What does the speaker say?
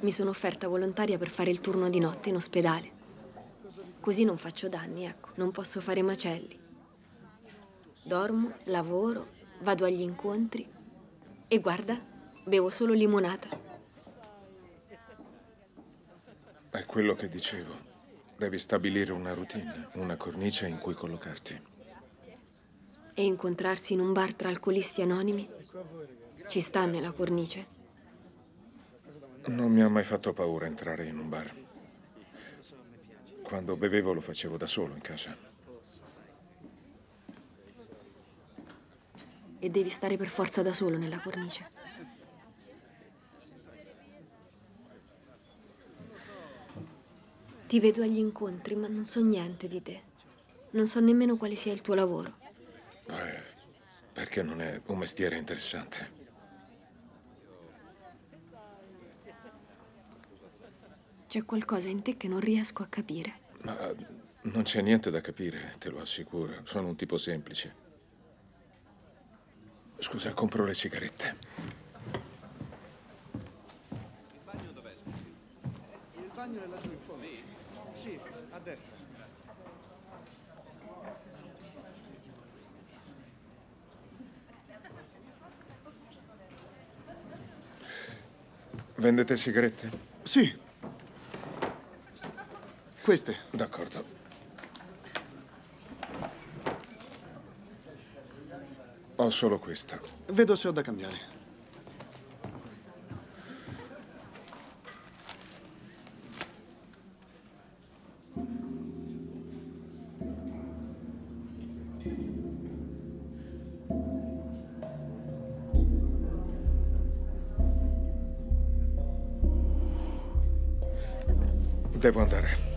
Mi sono offerta volontaria per fare il turno di notte in ospedale. Così non faccio danni, ecco, non posso fare macelli. Dormo, lavoro, vado agli incontri e guarda, bevo solo limonata. È quello che dicevo. Devi stabilire una routine, una cornice in cui collocarti. E incontrarsi in un bar tra alcolisti anonimi? Ci sta nella cornice? Non mi ha mai fatto paura entrare in un bar. Quando bevevo lo facevo da solo in casa. E devi stare per forza da solo nella cornice. Ti vedo agli incontri, ma non so niente di te. Non so nemmeno quale sia il tuo lavoro. Beh, perché non è un mestiere interessante. C'è qualcosa in te che non riesco a capire. Ma non c'è niente da capire, te lo assicuro. Sono un tipo semplice. Scusa, compro le sigarette. Il bagno dov'è? Il bagno è laggiù in fondo. Sì, a destra. Vendete sigarette? Sì. Queste. D'accordo. Ho solo questa. Vedo se ho da cambiare. Devo andare.